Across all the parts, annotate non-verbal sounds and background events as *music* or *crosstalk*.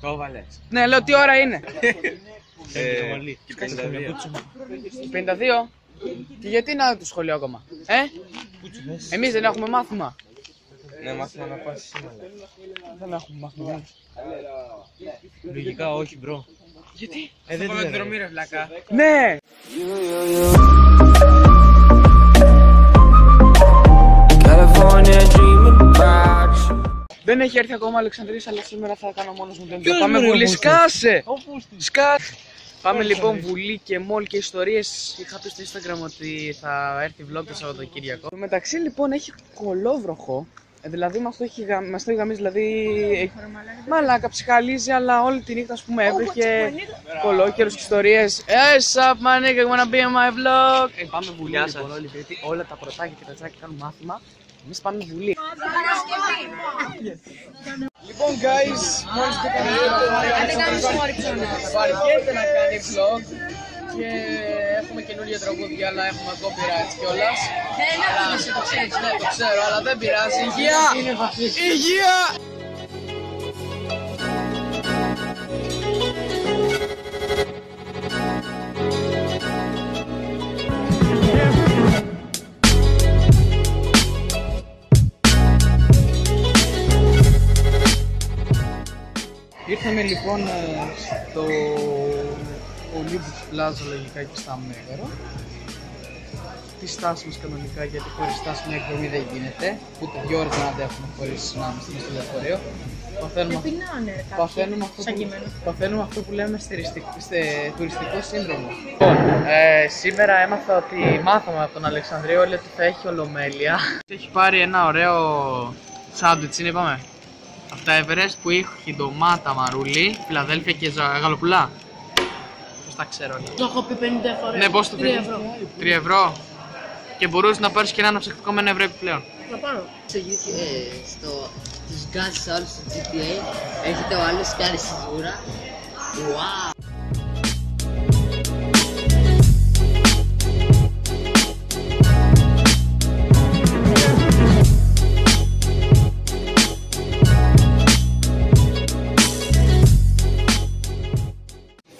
Το βάλε. Ναι, λέω τι ώρα είναι. Ε, και 52. 52. Και γιατί να το σχολείο ακόμα. Ε, εμείς δεν έχουμε μάθημα. Ναι, μάθημα να πας σήμερα. Δεν έχουμε μάθημα. Λογικά όχι, μπρο. Γιατί; Ε, δεν Πάμε την δρομή, ρε βλάκα. Ναι. Δεν έχει έρθει ακόμα ο Αλεξανδρής, αλλά σήμερα θα κάνω μόνος μου το Ποιος Πάμε είναι, ρε, βουλή, όπως σκάσε! Όπως τη. Σκάσε! Πάμε λοιπόν βουλή και μόλ και ιστορίες. Είχα πει στο Instagram ότι θα έρθει vlog το Σαββατοκύριακο. Στο μεταξύ λοιπόν έχει κολόβροχο. Ε, Δηλαδή μας το έχει, γα- μας το έχει γαμίσει, δηλαδή έχει... Μαλάκα ψυχαλίζει, αλλά όλη τη νύχτα ας πούμε έβρεχε κολόκερους και ιστορίες. Hey, sup, my nigga, wanna be in my vlog; Ε, πάμε βουλή Γεια λοιπόν σας. όλοι, γιατί όλα τα πρωτάκια και τα τσάκια κάνουν μάθημα. Εμείς πάμε βουλή. Λοιπόν, guys, μόλις μπήκαμε στο Βαριέται να κάνει vlog και έχουμε καινούργια τραγούδια, αλλά έχουμε copyright κιόλας. Αλλά εσύ το ξέρεις, ναι, το ξέρω, αλλά δεν πειράζει. Υγεία! Υγεία! Λοιπόν ε, στο Olympus Plaza λογικά και στα Μέγαρο. Τη στάση μας κανονικά γιατί χωρίς στάση μια εκδρομή δεν γίνεται. Ούτε δύο ώρες δεν αντέχουμε χωρίς να είμαστε στο λεωφορείο. Παθαίνουμε, Πρέπει να είναι ρε, κάτι παθαίνουμε, αυτό σαν που, κείμενο. παθαίνουμε αυτό που λέμε στηριστικ- στε, τουριστικό σύνδρομο. Λοιπόν, ε, σήμερα έμαθα ότι μάθαμε από τον Αλεξανδρίο λέει ότι θα έχει ολομέλεια. Έχει πάρει ένα ωραίο σάντουιτς, είναι είπαμε. Από τα Everest που έχει ντομάτα, μαρούλι, Φιλαδέλφια και ζα- γαλοπουλά. Πώς τα ξέρω όλα. Το έχω πει 50 φορές. Ναι, πώς το 3 πήρε; ευρώ. 3 ευρώ. Και μπορούσες να πάρεις και ένα αναψυκτικό με ένα ευρώ επιπλέον. Να πάρω. στο, YouTube, ε, στο, στους guns όλους στο GTA έχετε ο άλλος κάνει σιγούρα Wow!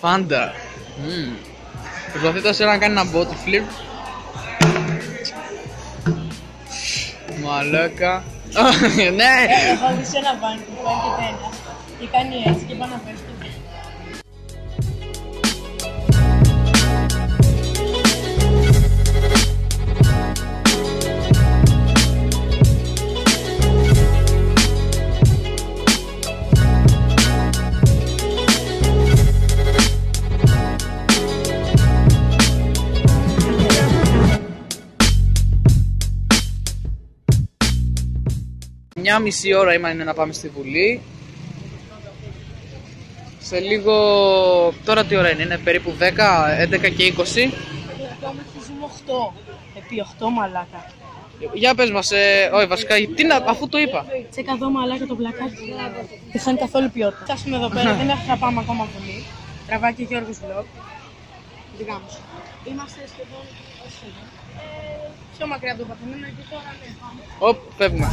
Φάντα. Προσπαθεί τώρα να κάνει ένα bot flip. Μαλάκα. *laughs* ναι! Έχω δει σε ένα βάνι που πάει και τένα. Και κάνει έτσι και πάει να πέσει Μια μισή ώρα ήμανε να πάμε στη Βουλή. Σε λίγο. Τώρα τι ώρα είναι, είναι περίπου 10, 11 και 20. Ακόμα και ζούμε 8. Επί 8 μαλάκα. Για πες μας, ε, όχι βασικά, τι να, αφού το είπα. Τσέκα εδώ μαλάκα το πλακάκι. Δεν θα είναι καθόλου ποιότητα. Φτάσουμε εδώ πέρα, δεν έχουμε να πάμε ακόμα πολύ. Τραβάει και Γιώργος vlog. Δικά μου. Είμαστε σχεδόν. όχι σχεδόν. Ε, πιο μακριά από το Παθηνίνα και τώρα ναι, πάμε. Οπ, φεύγουμε.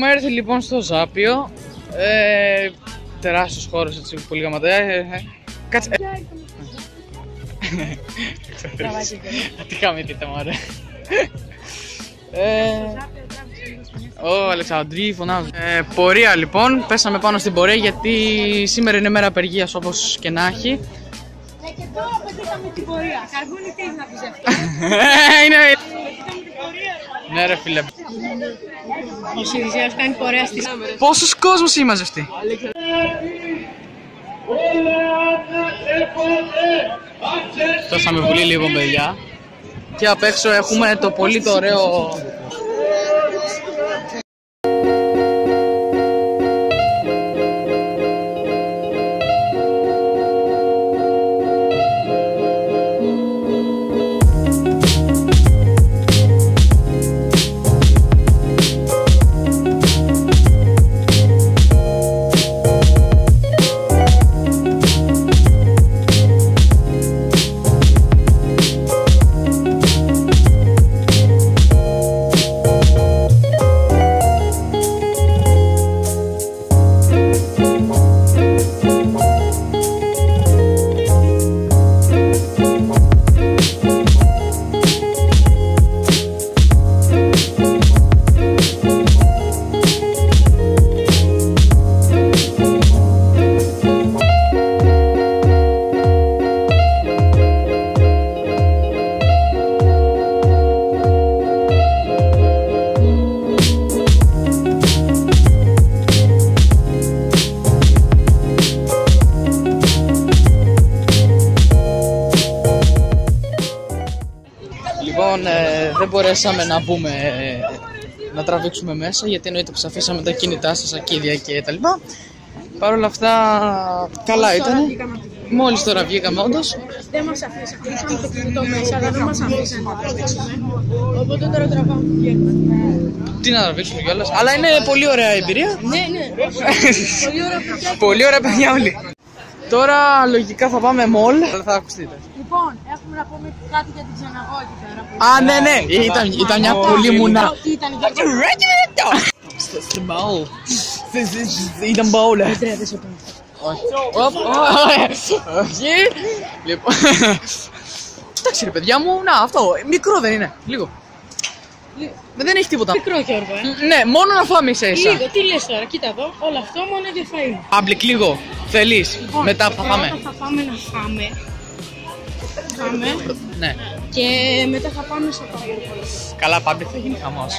Έχουμε έρθει λοιπόν στο Ζάπιο. Ε, τεράστιος χώρος έτσι, πολύ γαματέα. Ε, ε, κάτσε. Τραβάει και Γιώργος. Τι χαμητείτε μωρέ. Ε, ο Αλεξανδρή φωνάζει. Ε, πορεία λοιπόν, πέσαμε πάνω στην πορεία γιατί σήμερα είναι μέρα απεργίας όπως και να έχει. Ναι, και τώρα πετύχαμε την πορεία. Καρβούνι τι να πεις αυτό; *laughs* Ε, είναι... Πετύχαμε την πορεία. Ναι ρε φίλε. Ο Σιριζέας κάνει πορεία στις Πόσος κόσμος είμαι μαζευτεί. Φτάσαμε πολύ λίγο παιδιά. Και απ' έξω έχουμε το πολύ το ωραίο μπορέσαμε να μπούμε, ε, να τραβήξουμε μέσα γιατί εννοείται πως αφήσαμε τα κινητά σας ακίδια και τα λοιπά. Παρ' όλα αυτά καλά ήταν. Μόλις τώρα βγήκαμε όντως. Δεν μας αφήσαν. Είχαμε το κινητό μέσα, αλλά δεν μας αφήσαν να τραβήξουμε. Οπότε τώρα τραβάμε και βγαίνουμε. Τι να τραβήξουμε κιόλας. Αλλά είναι πολύ ωραία εμπειρία. Ναι, ναι. *laughs* Πολύ ωραία παιδιά. Πολύ ωραία παιδιά όλοι. Τώρα λογικά θα πάμε μολ. Αλλά θα ακουστείτε. Λοιπόν, έχουμε να πούμε κάτι για την Ξεναγώ εκεί πέρα. που- Α, ναι, ναι. Ήταν, ήταν μια πολύ μουνά. Τι ήταν, Γιώργο. Στην μπαούλ. Ήταν μπαούλα. Τρία, δεν σε πω. Όχι. Οπ, Όχι. Λοιπόν. Εντάξει ρε παιδιά μου, να αυτό. Μικρό δεν είναι. Λίγο. Δεν έχει τίποτα. Μικρό Γιώργο, ε. Ναι, μόνο να φάμε ίσα ίσα. Λίγο, τι λες τώρα, κοίτα εδώ, όλο αυτό μόνο για φαΐ. Public λίγο. Θέλεις. Λοιπόν, Μετά που θα πρώτα φάμε. θα πάμε να φάμε. Φάμε Ναι. και μετά θα πάμε στο παγκόσμιο. Καλά, public θα γίνει χαμός.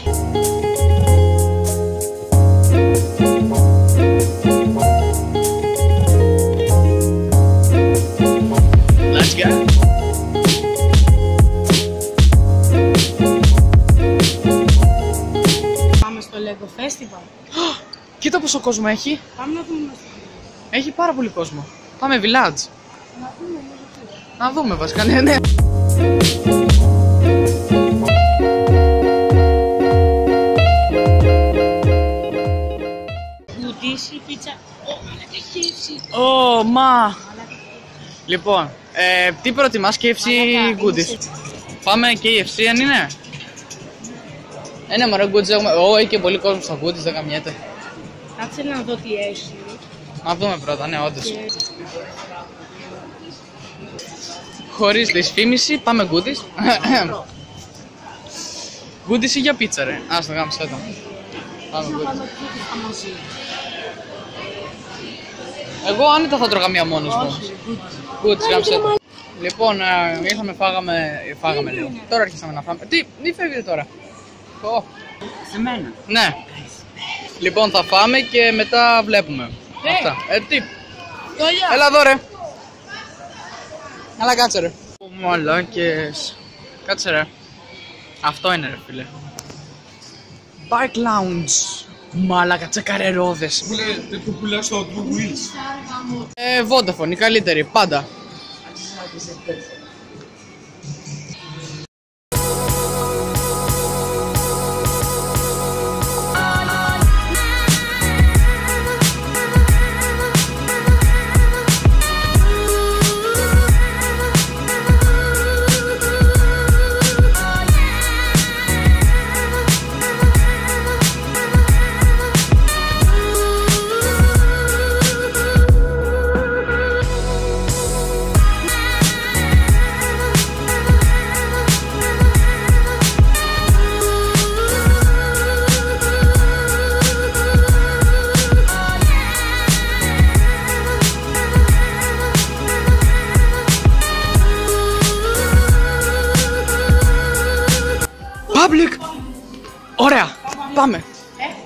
Let's go. Πάμε στο Lego Festival. Κοίτα πόσο κόσμο έχει. Πάμε να δούμε μέσα. Έχει πάρα πολύ κόσμο. Πάμε village. Να δούμε βασικά, ναι, ναι. Μπουτίσι, πίτσα. Ω, αλλά τι γεύση. Ω, μα. Λοιπόν, ε, τι προτιμάς, KFC ή Goodies. Πάμε KFC αν είναι. Ένα μωρό Goodies έχουμε. Ω, έχει και πολύ κόσμος στα Goodies, δεν καμιέται. Κάτσε να δω τι έχει. Να δούμε πρώτα, ναι, όντως. Και... Χωρίς δυσφήμιση, πάμε Goodies. Goodies ή για πίτσα, ρε. Ας το γάμισε εδώ. Πάμε Να Goodies. πάμε εκεί τα μαζί. Εγώ άνετα θα τρώγα μία μόνος μου. Όχι, Goodies, γάμισε εδώ. Λοιπόν, ε, ήρθαμε, φάγαμε, ε, φάγαμε λίγο. Τώρα αρχίσαμε να φάμε. Τι, τι φεύγετε τώρα. Ω, Σε μένα. ναι. Λοιπόν, θα φάμε και μετά βλέπουμε. Αυτά. Ε, τι, Τόλια. Έλα εδώ ρε. Έλα κάτσε ρε. Μαλάκες. Κάτσε ρε. Αυτό είναι ρε φίλε. Bike Lounge. Μαλάκα τσεκαρερόδες. Που λέει, τέτοιο που λέω στο Blue Wheels. Ε, Vodafone, η καλύτερη, πάντα.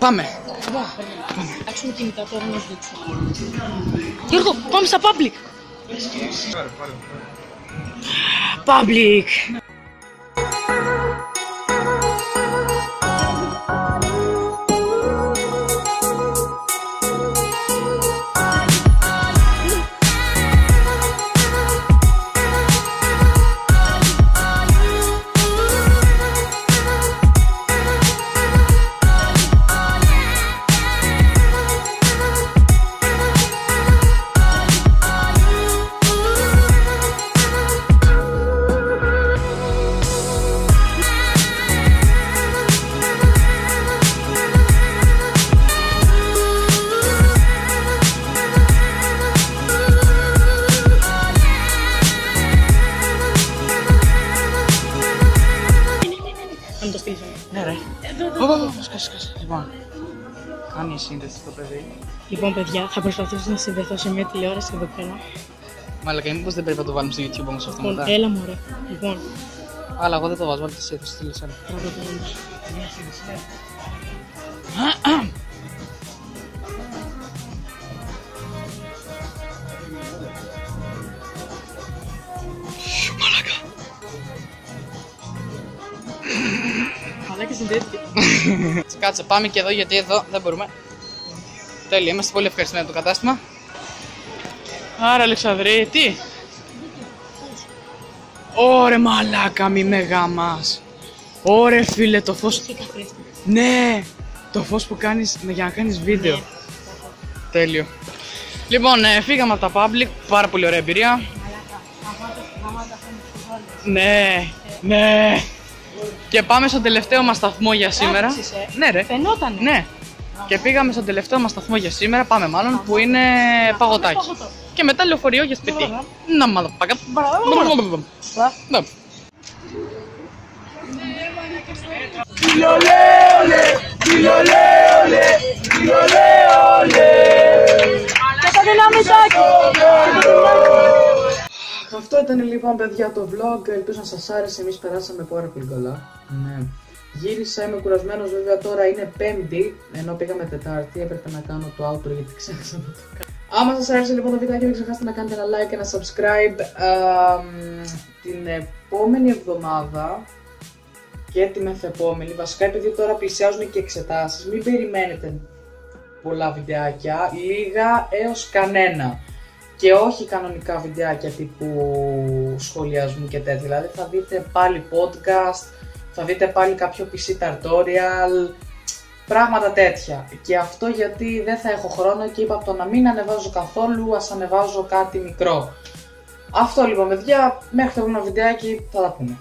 Πάμε! Άξουμε κινητά τώρα να σου δείξω. Γιώργο, πάμε στα public. Public. Ρε. Ω, ω, ω, σκάσε, σκάσε. Λοιπόν, κάνει σύνδεση το παιδί. Λοιπόν, παιδιά, θα προσπαθήσω να συνδεθώ σε μια τηλεόραση εδώ πέρα. Μαλάκα, μήπως δεν πρέπει να το βάλουμε στο YouTube όμως αυτό Λοιπόν, μετά; έλα μωρέ. Λοιπόν, Αλλά εγώ δεν το βάζω, βάλτε εσύ, θα στείλεις ένα. θα το τέτοιο. *laughs* Κάτσε, πάμε και εδώ γιατί εδώ δεν μπορούμε. Τέλεια, είμαστε πολύ ευχαριστημένοι από το κατάστημα. Άρα, Αλεξανδρή, τι; Ωρε μαλάκα, μη με γάμας. Ωρε φίλε, το φως... Και καθρέφτη. Ναι, το φως που κάνεις ναι, για να κάνεις βίντεο. Τέλειο. Λοιπόν, ε, φύγαμε από τα public, πάρα πολύ ωραία εμπειρία. Μαλάκα. Αγάπη, γαμάτα, φαίνεται Ναι, ναι. Και πάμε στον τελευταίο μας σταθμό για σήμερα. Άκουσες, ε. Ναι ρε. Φαινότανε. Ναι. Και πήγαμε στον τελευταίο μας σταθμό για σήμερα, πάμε μάλλον, που είναι παγωτάκι. Παγωτό. Και μετά λεωφορείο για σπίτι. Μπράβο. Να μαλαπάκα. Μπράβο. Ναι. Και το δυναμητάκι. Αυτό ήταν λοιπόν παιδιά το vlog, ελπίζω να σας άρεσε, εμείς περάσαμε πάρα πολύ καλά. Ναι. Γύρισα, είμαι κουρασμένος βέβαια τώρα είναι πέμπτη, ενώ πήγαμε τετάρτη, έπρεπε να κάνω το outro γιατί ξέχασα να το κάνω. Άμα σας άρεσε λοιπόν το βίντεο μην ξεχάσετε να κάνετε ένα like και ένα subscribe. Αμ, την επόμενη εβδομάδα και τη μεθεπόμενη, βασικά επειδή τώρα πλησιάζουν και εξετάσεις, μην περιμένετε πολλά βιντεάκια, λίγα έως κανένα. Και όχι κανονικά βιντεάκια τύπου σχολιασμού και τέτοια. Δηλαδή θα δείτε πάλι podcast, θα δείτε πάλι κάποιο PC tutorial, πράγματα τέτοια. Και αυτό γιατί δεν θα έχω χρόνο και είπα από το να μην ανεβάζω καθόλου, ας ανεβάζω κάτι μικρό. Αυτό λοιπόν παιδιά, μέχρι το επόμενο βιντεάκι θα τα πούμε.